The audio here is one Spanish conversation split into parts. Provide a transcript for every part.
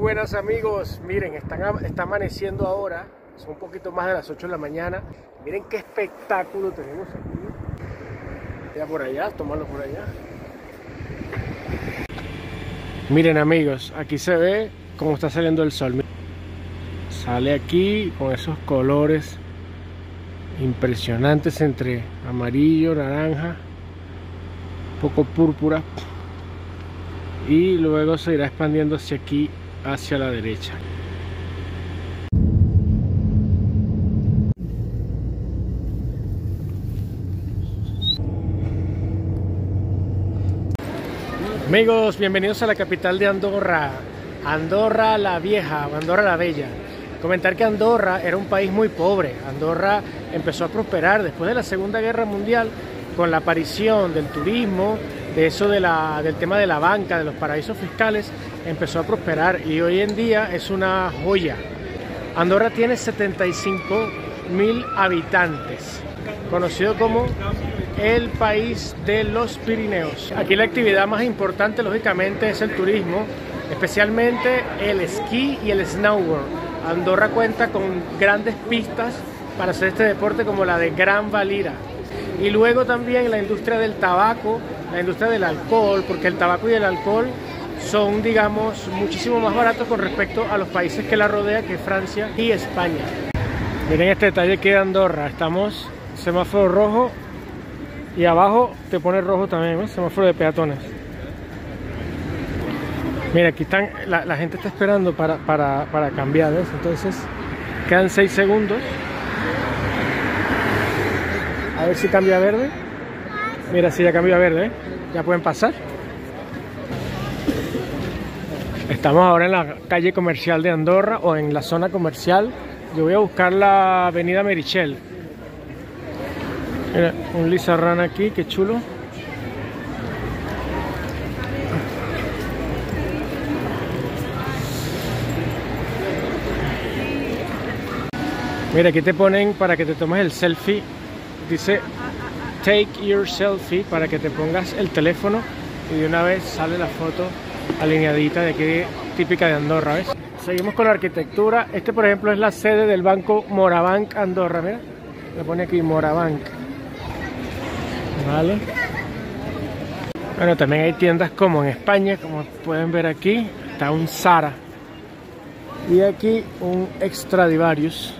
buenas amigos, miren, están, está amaneciendo ahora, son un poquito más de las 8 de la mañana. Miren qué espectáculo tenemos aquí. Ya por allá, tomarlo por allá. Miren amigos, aquí se ve cómo está saliendo el sol. Sale aquí con esos colores impresionantes entre amarillo, naranja, un poco púrpura y luego se irá expandiendo hacia aquí hacia la derecha Amigos, bienvenidos a la capital de Andorra, Andorra la Vieja, Andorra la Bella. Comentar que Andorra era un país muy pobre. Andorra empezó a prosperar después de la Segunda Guerra Mundial con la aparición del turismo, de eso del tema de la banca, de los paraísos fiscales, empezó a prosperar y hoy en día es una joya. Andorra tiene 75 mil habitantes, conocido como el país de los Pirineos. Aquí la actividad más importante, lógicamente, es el turismo, especialmente el esquí y el snowboard. Andorra cuenta con grandes pistas para hacer este deporte como la de Gran Valira. Y luego también la industria del tabaco, la industria del alcohol, porque el tabaco y el alcohol son, digamos, muchísimo más baratos con respecto a los países que la rodean, que Francia y España. Miren este detalle que de Andorra, estamos semáforo rojo y abajo te pone rojo también, semáforo de peatones. Mira, aquí están, la, gente está esperando para, para cambiar, ¿ves? Entonces, quedan 6 segundos. A ver si cambia verde. Mira, si ya cambió a verde, ¿eh? Ya pueden pasar. Estamos ahora en la calle comercial de Andorra o en la zona comercial. Yo voy a buscar la avenida Merichel. Mira, un lizarrán aquí, qué chulo. Mira, aquí te ponen para que te tomes el selfie dice take your selfie para que te pongas el teléfono y de una vez sale la foto alineadita de aquí típica de Andorra, ¿ves? Seguimos con la arquitectura. Este, por ejemplo, es la sede del banco Morabank Andorra, mira. Le pone aquí Morabank. Vale. Bueno, también hay tiendas como en España, como pueden ver aquí, está un Zara. Y aquí un Extradivarius.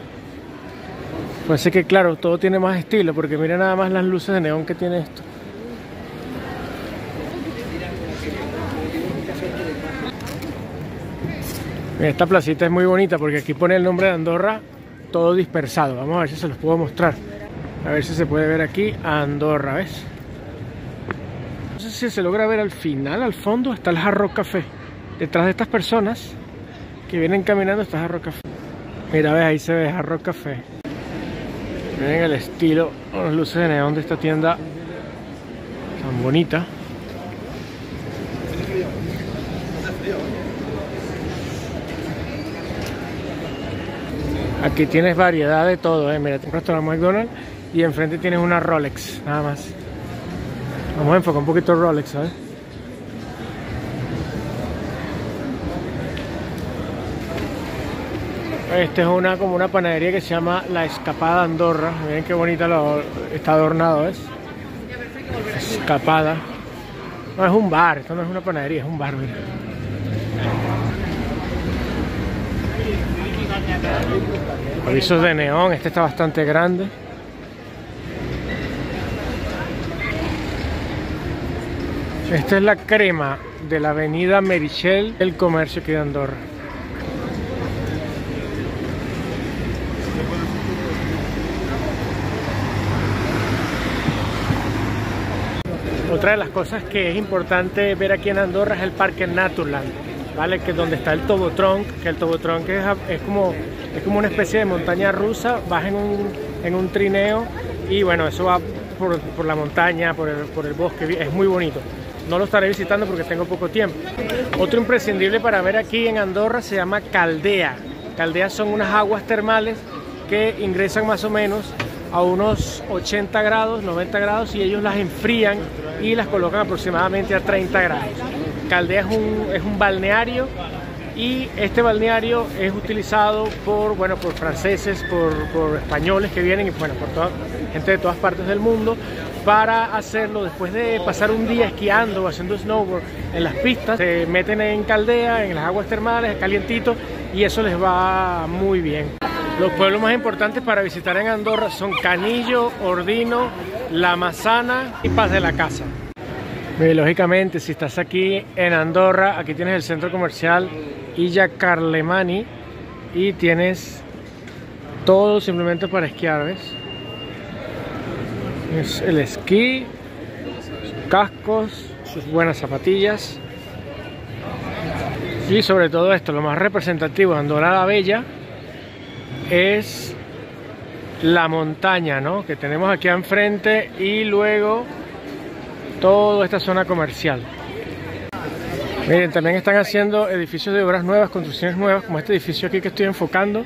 Pues que claro, todo tiene más estilo, porque mira nada más las luces de neón que tiene esto. Esta placita es muy bonita porque aquí pone el nombre de Andorra todo dispersado. Vamos a ver si se los puedo mostrar. A ver si se puede ver aquí Andorra, ¿ves? No sé si se logra ver al final, al fondo, está el Jarro Café. Detrás de estas personas que vienen caminando está el Jarro Café. Mira, ves, ahí se ve Jarro Café. Miren el estilo, las luces de neón de esta tienda tan bonita. Aquí tienes variedad de todo, ¿eh? Mira, te encuentras la McDonald's y enfrente tienes una Rolex, nada más. Vamos a enfocar un poquito Rolex, ¿sabes? Esta es una como una panadería que se llama La Escapada Andorra. Miren qué bonita lo, está adornado, ¿ves? Escapada. No es un bar, esto no es una panadería, es un bar, mira. Avisos de neón, este está bastante grande. Esta es la crema de la avenida Merichel, el comercio aquí de Andorra. Otra de las cosas que es importante ver aquí en Andorra es el Parque Naturland, ¿vale? Que es donde está el Tobotron, que el Tobotron que es, como, es como una especie de montaña rusa, vas en un, en un trineo y bueno, eso va por, por la montaña, por el, por el bosque, es muy bonito. No lo estaré visitando porque tengo poco tiempo. Otro imprescindible para ver aquí en Andorra se llama Caldea. Caldeas son unas aguas termales que ingresan más o menos a unos 80 grados, 90 grados y ellos las enfrían y las colocan aproximadamente a 30 grados. Caldea es un, es un balneario y este balneario es utilizado por, bueno, por franceses, por, por españoles que vienen y bueno, por toda gente de todas partes del mundo para hacerlo después de pasar un día esquiando o haciendo snowboard en las pistas, se meten en caldea, en las aguas termales, calientito y eso les va muy bien. Los pueblos más importantes para visitar en Andorra son Canillo, Ordino, La Mazana y Paz de la Casa. Y lógicamente, si estás aquí en Andorra, aquí tienes el centro comercial Illa Carlemani y tienes todo simplemente para esquiar, ¿ves? Es el esquí, cascos, sus buenas zapatillas y sobre todo esto, lo más representativo de Andorra la Bella es la montaña, ¿no? Que tenemos aquí enfrente y luego toda esta zona comercial. Miren, también están haciendo edificios de obras nuevas, construcciones nuevas, como este edificio aquí que estoy enfocando.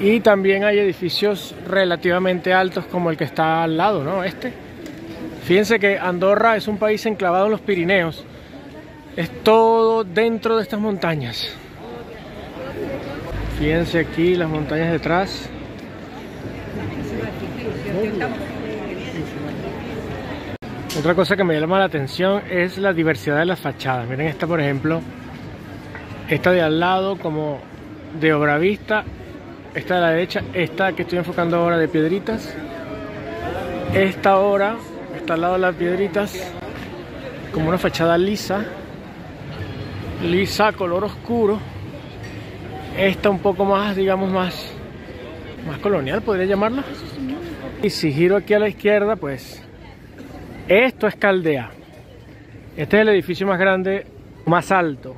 Y también hay edificios relativamente altos como el que está al lado, ¿no? Este. Fíjense que Andorra es un país enclavado en los Pirineos. Es todo dentro de estas montañas. Fíjense aquí las montañas detrás. Otra cosa que me llama la atención es la diversidad de las fachadas. Miren esta, por ejemplo, esta de al lado como de obra vista, esta de la derecha, esta que estoy enfocando ahora de piedritas, esta ahora está al lado de las piedritas como una fachada lisa, lisa color oscuro, esta un poco más, digamos más, más colonial, podría llamarla. Y si giro aquí a la izquierda, pues esto es Caldea. Este es el edificio más grande, más alto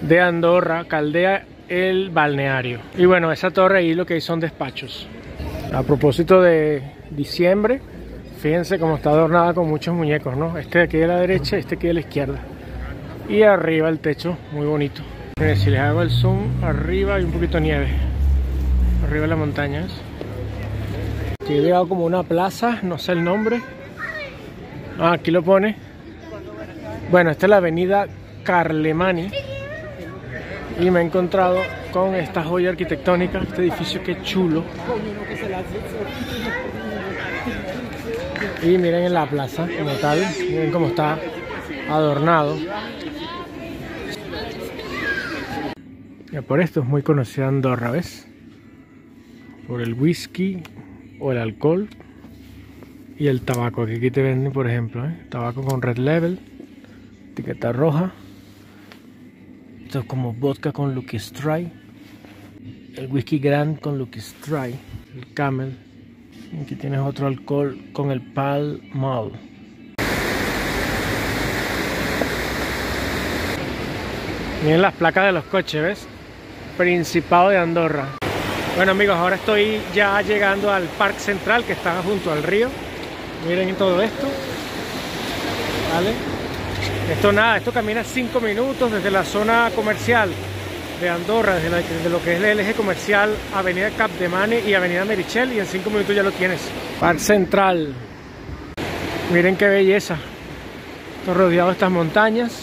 de Andorra, Caldea el balneario. Y bueno, esa torre ahí lo que hay son despachos. A propósito de diciembre, fíjense cómo está adornada con muchos muñecos, ¿no? Este de aquí de la derecha, este aquí de la izquierda. Y arriba el techo, muy bonito. Miren, si les hago el zoom, arriba hay un poquito de nieve. Arriba de las montañas. Aquí he llegado como una plaza, no sé el nombre. Ah, aquí lo pone. Bueno, esta es la avenida Carlemani. Y me he encontrado con esta joya arquitectónica, este edificio que chulo. Y miren en la plaza como tal, miren cómo está adornado. Ya por esto es muy conocida Andorra, ¿ves? Por el whisky o el alcohol y el tabaco. Que aquí te venden, por ejemplo, ¿eh? tabaco con red level, etiqueta roja. Esto es como vodka con Lucky Strike. El whisky Grand con Lucky Strike. El Camel. Aquí tienes otro alcohol con el Pal Mall. Miren las placas de los coches, ¿ves? Principado de Andorra. Bueno amigos, ahora estoy ya llegando al Parque Central que está junto al río. Miren todo esto. ¿Vale? Esto nada, esto camina 5 minutos desde la zona comercial de Andorra, desde, lo que es el eje comercial Avenida Capdemane y Avenida Merichel y en 5 minutos ya lo tienes. Parque Central. Miren qué belleza. Estoy rodeado de estas montañas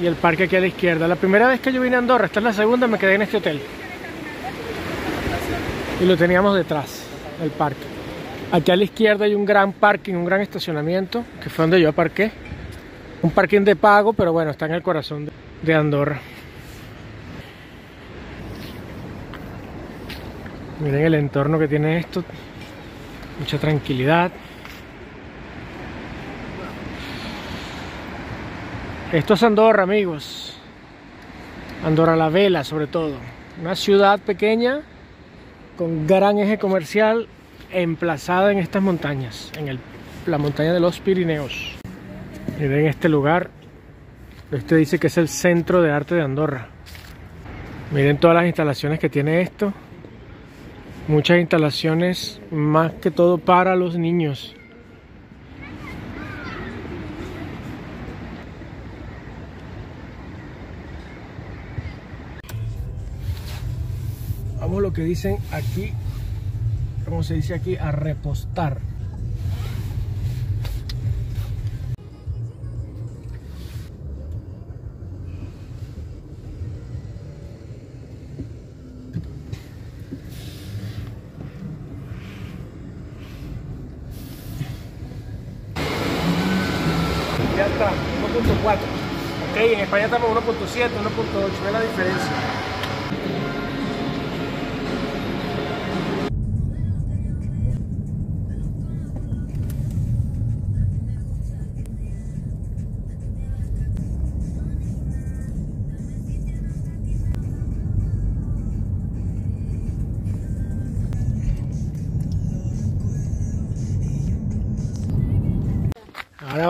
y el parque aquí a la izquierda. La primera vez que yo vine a Andorra, esta es la segunda, me quedé en este hotel. Y lo teníamos detrás, el parque. Aquí a la izquierda hay un gran parking, un gran estacionamiento, que fue donde yo aparqué. Un parking de pago, pero bueno, está en el corazón de Andorra. Miren el entorno que tiene esto. Mucha tranquilidad. Esto es Andorra, amigos. Andorra la Vela, sobre todo. Una ciudad pequeña con gran eje comercial emplazada en estas montañas, en la montaña de los Pirineos. Miren este lugar. Este dice que es el centro de arte de Andorra. Miren todas las instalaciones que tiene esto. Muchas instalaciones más que todo para los niños. vamos lo que dicen aquí, como se dice aquí, a repostar. Ya está, 1.4. Ok, en España estamos 1.7, 1.8, es la diferencia.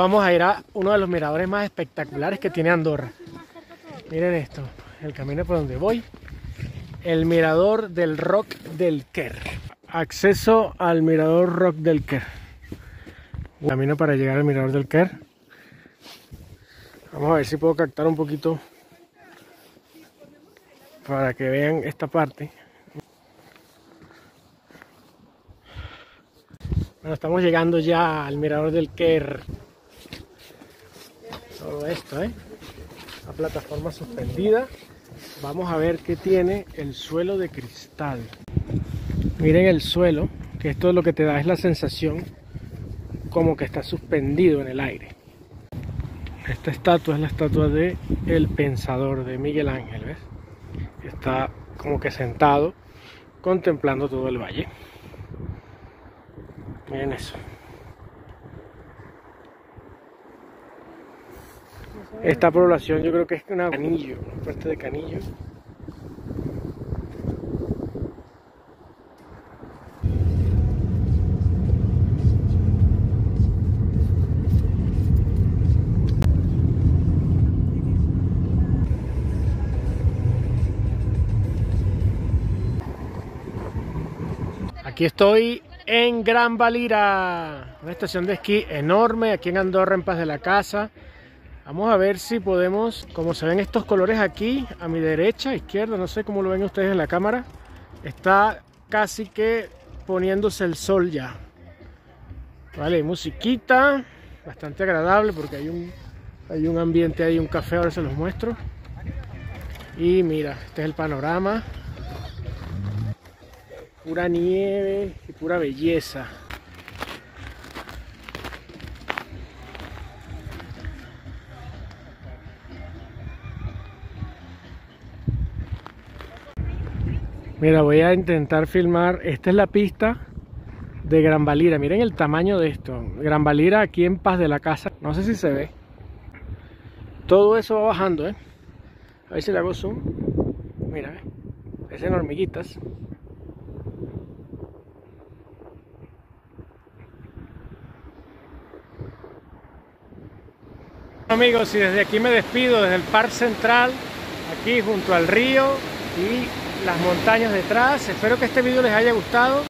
Vamos a ir a uno de los miradores más espectaculares que tiene Andorra. Miren esto, el camino por donde voy. El mirador del Rock del Quer. Acceso al mirador Rock del Quer. Camino para llegar al mirador del Quer. Vamos a ver si puedo captar un poquito para que vean esta parte. Bueno, estamos llegando ya al mirador del Quer. Todo esto, ¿eh? La plataforma suspendida. Vamos a ver qué tiene el suelo de cristal. Miren el suelo, que esto lo que te da es la sensación como que está suspendido en el aire. Esta estatua es la estatua de El Pensador de Miguel Ángel, ¿ves? Está como que sentado contemplando todo el valle. Miren eso. Esta población yo creo que es una canillo, una de canillo. Aquí estoy en Gran Valira, una estación de esquí enorme aquí en Andorra, en Paz de la Casa. Vamos a ver si podemos, como se ven estos colores aquí, a mi derecha, izquierda, no sé cómo lo ven ustedes en la cámara, está casi que poniéndose el sol ya. Vale, musiquita, bastante agradable porque hay un, hay un ambiente, hay un café, ahora se los muestro. Y mira, este es el panorama pura nieve y pura belleza. Mira, voy a intentar filmar. Esta es la pista de Gran Valira. Miren el tamaño de esto. Gran Valira aquí en Paz de la Casa. No sé si se ve. Todo eso va bajando, ¿eh? A ver si le hago zoom. Mira, ¿eh? es en hormiguitas. Amigos, y desde aquí me despido, desde el Parque Central, aquí junto al río y las montañas detrás. Espero que este vídeo les haya gustado.